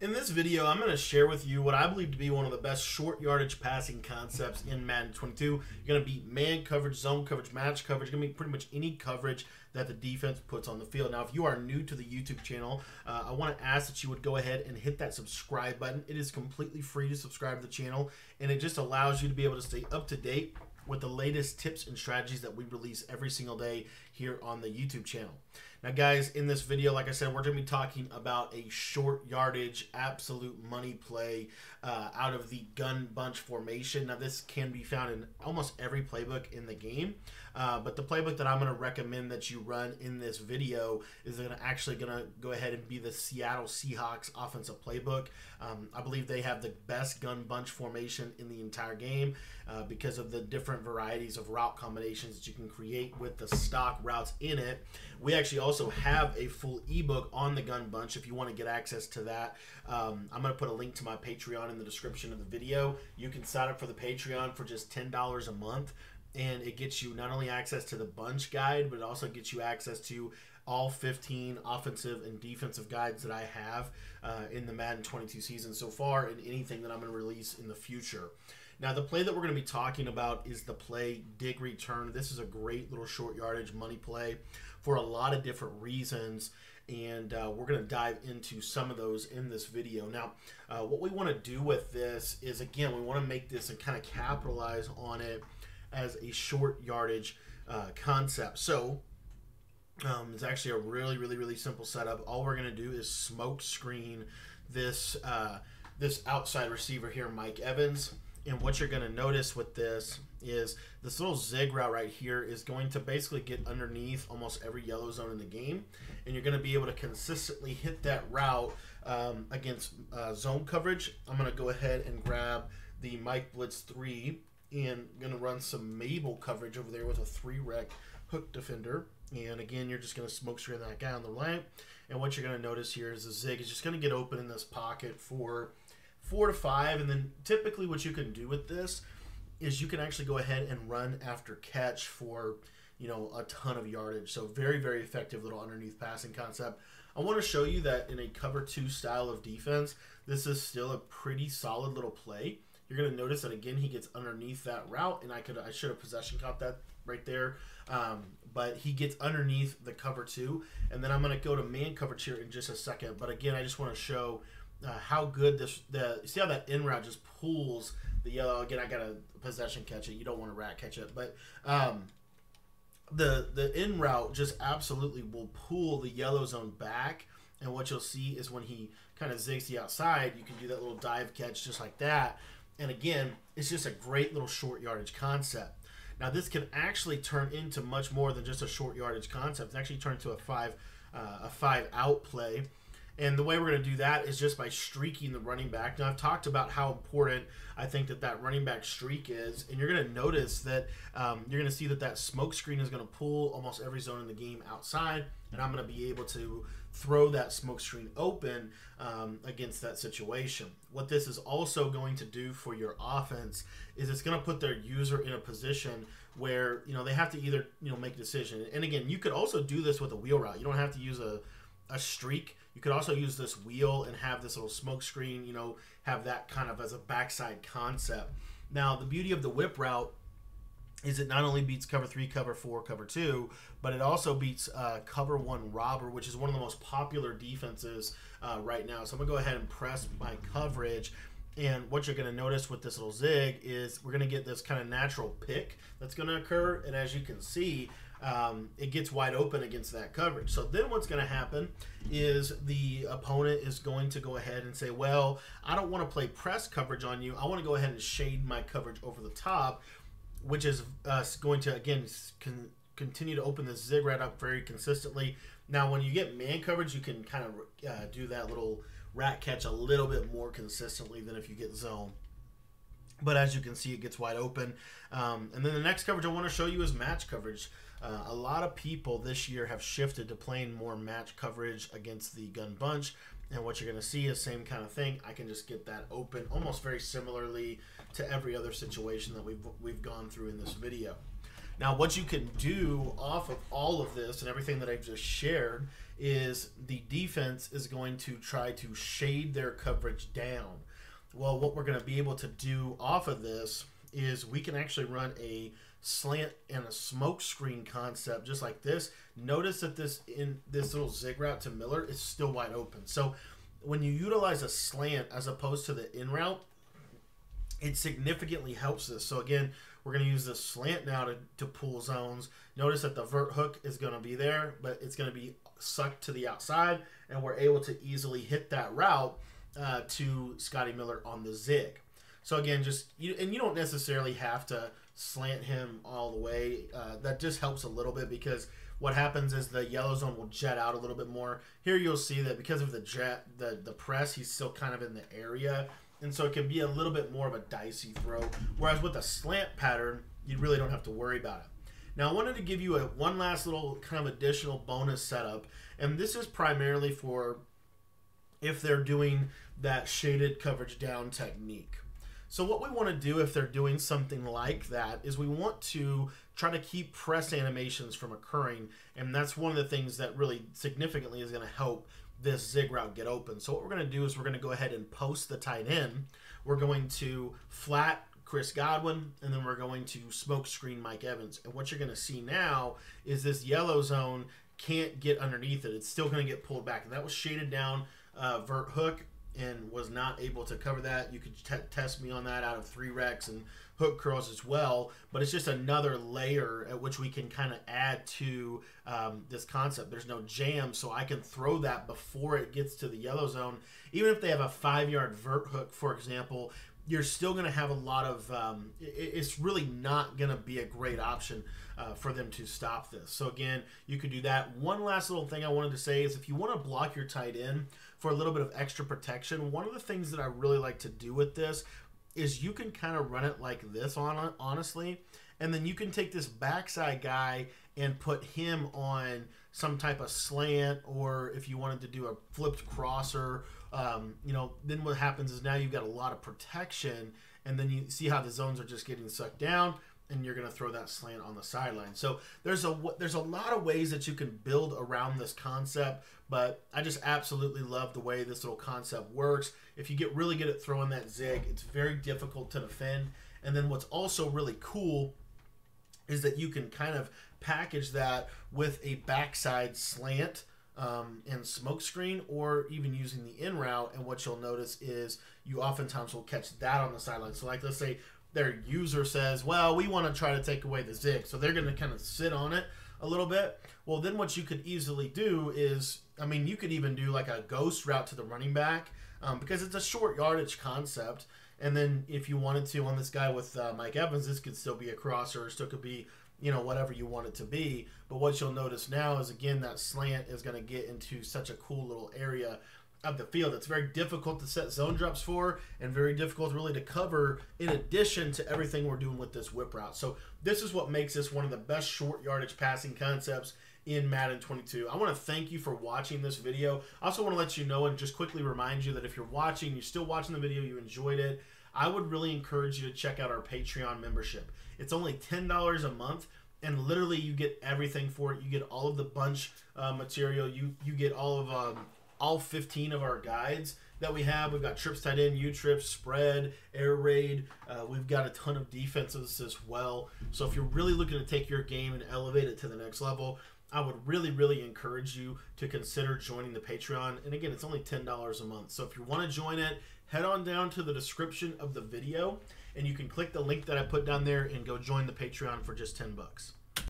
In this video, I'm going to share with you what I believe to be one of the best short yardage passing concepts in Madden 22. You're going to beat man coverage, zone coverage, match coverage. Going to be pretty much any coverage that the defense puts on the field. Now, if you are new to the YouTube channel, uh, I want to ask that you would go ahead and hit that subscribe button. It is completely free to subscribe to the channel, and it just allows you to be able to stay up to date with the latest tips and strategies that we release every single day here on the YouTube channel. Now, guys, in this video, like I said, we're going to be talking about a short yardage, absolute money play uh, out of the gun bunch formation. Now, this can be found in almost every playbook in the game, uh, but the playbook that I'm going to recommend that you run in this video is to actually going to go ahead and be the Seattle Seahawks offensive playbook. Um, I believe they have the best gun bunch formation in the entire game uh, because of the different varieties of route combinations that you can create with the stock routes in it. We actually also have a full ebook on the gun bunch if you want to get access to that. Um, I'm going to put a link to my Patreon in the description of the video. You can sign up for the Patreon for just $10 a month and it gets you not only access to the bunch guide, but it also gets you access to all 15 offensive and defensive guides that I have uh, in the Madden 22 season so far, and anything that I'm going to release in the future. Now, the play that we're going to be talking about is the play dig return. This is a great little short yardage money play for a lot of different reasons, and uh, we're going to dive into some of those in this video. Now, uh, what we want to do with this is, again, we want to make this and kind of capitalize on it as a short yardage uh, concept. So, um, it's actually a really, really, really simple setup. All we're going to do is smoke screen this uh, this outside receiver here, Mike Evans. And what you're going to notice with this is this little zig route right here is going to basically get underneath almost every yellow zone in the game. And you're going to be able to consistently hit that route um, against uh, zone coverage. I'm going to go ahead and grab the Mike Blitz 3 and going to run some Mable coverage over there with a 3 rec hook defender. And again, you're just going to smoke screen that guy on the right. And what you're going to notice here is the zig is just going to get open in this pocket for – four to five, and then typically what you can do with this is you can actually go ahead and run after catch for you know a ton of yardage. So very very effective little underneath passing concept. I want to show you that in a cover two style of defense, this is still a pretty solid little play. You're going to notice that again he gets underneath that route, and I could I should have possession caught that right there. Um, but he gets underneath the cover two, and then I'm going to go to man coverage here in just a second. But again, I just want to show uh, how good this the see how that in route just pulls the yellow again I got a possession catch it you don't want to RAC catch it but um, the the in route just absolutely will pull the yellow zone back and what you'll see is when he kind of zigs the outside you can do that little dive catch just like that and again it's just a great little short yardage concept. Now this can actually turn into much more than just a short yardage concept it actually turn into a five uh, a five out play and the way we're going to do that is just by streaking the running back. Now, I've talked about how important I think that that running back streak is, and you're going to notice that um, you're going to see that that smoke screen is going to pull almost every zone in the game outside, and I'm going to be able to throw that smoke screen open um, against that situation. What this is also going to do for your offense is it's going to put their user in a position where you know they have to either you know make a decision. And again, you could also do this with a wheel route. You don't have to use a a streak. You could also use this wheel and have this little smoke screen, you know, have that kind of as a backside concept. Now, the beauty of the whip route is it not only beats cover three, cover four, cover two, but it also beats uh, cover one robber, which is one of the most popular defenses uh, right now. So I'm to go ahead and press my coverage. And what you're going to notice with this little zig is we're going to get this kind of natural pick that's going to occur. And as you can see, um, it gets wide open against that coverage. So then what's going to happen is the opponent is going to go ahead and say, well, I don't want to play press coverage on you. I want to go ahead and shade my coverage over the top, which is uh, going to, again, con- continue to open the zig right up very consistently. Now, when you get man coverage, you can kind of uh, do that little RAC catch a little bit more consistently than if you get zone. But as you can see, it gets wide open. Um, and then the next coverage I want to show you is match coverage. Uh, a lot of people this year have shifted to playing more match coverage against the gun bunch. And what you're going to see is same kind of thing. I can just get that open almost very similarly to every other situation that we've, we've gone through in this video. Now, what you can do off of all of this and everything that I've just shared is the defense is going to try to shade their coverage down. Well, what we're going to be able to do off of this is we can actually run a slant and a smoke screen concept just like this. Notice that this in this little zig route to Miller is still wide open. So when you utilize a slant as opposed to the in route, it significantly helps this. So again, we're going to use this slant now to, to pull zones. Notice that the vert hook is going to be there, but it's going to be sucked to the outside, and we're able to easily hit that route uh, to Scotty Miller on the zig. So again, just you, and you don't necessarily have to slant him all the way. Uh, that just helps a little bit because what happens is the yellow zone will jet out a little bit more. Here you'll see that because of the jet, the the press, he's still kind of in the area, and so it can be a little bit more of a dicey throw. Whereas with a slant pattern, you really don't have to worry about it. Now I wanted to give you a one last little kind of additional bonus setup, and this is primarily for if they're doing that shaded coverage down technique. So what we want to do if they're doing something like that is we want to try to keep press animations from occurring, and that's one of the things that really significantly is going to help this zig route get open. So what we're going to do is we're going to go ahead and post the tight end. We're going to flat Chris Godwin, and then we're going to smoke screen Mike Evans. And what you're going to see now is this yellow zone can't get underneath it. It's still going to get pulled back. And that was shaded down uh, vert hook and was not able to cover that. You could t- test me on that out of three recs and hook curls as well. But it's just another layer at which we can kind of add to um, this concept. There's no jam, so I can throw that before it gets to the yellow zone. Even if they have a five yard vert hook, for example, you're still going to have a lot of. Um, it's really not going to be a great option uh, for them to stop this. So again, you could do that. One last little thing I wanted to say is if you want to block your tight end for a little bit of extra protection, one of the things that I really like to do with this is you can kind of run it like this on honestly, and then you can take this backside guy and put him on some type of slant, or if you wanted to do a flipped crosser, um, you know, then what happens is now you've got a lot of protection, and then you see how the zones are just getting sucked down and you're going to throw that slant on the sideline. So there's a there's a lot of ways that you can build around this concept, but I just absolutely love the way this little concept works. If you get really good at throwing that zig, it's very difficult to defend. And then what's also really cool is that you can kind of package that with a backside slant um, and smoke screen or even using the in route. And what you'll notice is you oftentimes will catch that on the sideline. So, like, let's say their user says, well, we want to try to take away the zig. So they're going to kind of sit on it a little bit. Well, then what you could easily do is, I mean, you could even do like a ghost route to the running back um, because it's a short yardage concept. And then if you wanted to on this guy with uh, Mike Evans, this could still be a crosser, still could be, you know, whatever you want it to be. But what you'll notice now is, again, that slant is going to get into such a cool little area of the field. It's very difficult to set zone drops for and very difficult really to cover in addition to everything we're doing with this whip route. So this is what makes this one of the best short yardage passing concepts in Madden 22. I want to thank you for watching this video. I also want to let you know and just quickly remind you that if you're watching, you're still watching the video, you enjoyed it, I would really encourage you to check out our Patreon membership. It's only $10 a month and literally you get everything for it. You get all of the bunch uh, material. You you get all of um, all 15 of our guides that we have. We've got trips tight end, U trips, spread, air raid. Uh, we've got a ton of defenses as well. So if you're really looking to take your game and elevate it to the next level, I would really, really encourage you to consider joining the Patreon. And again, it's only $10 a month. So if you want to join it, head on down to the description of the video and you can click the link that I put down there and go join the Patreon for just 10 bucks.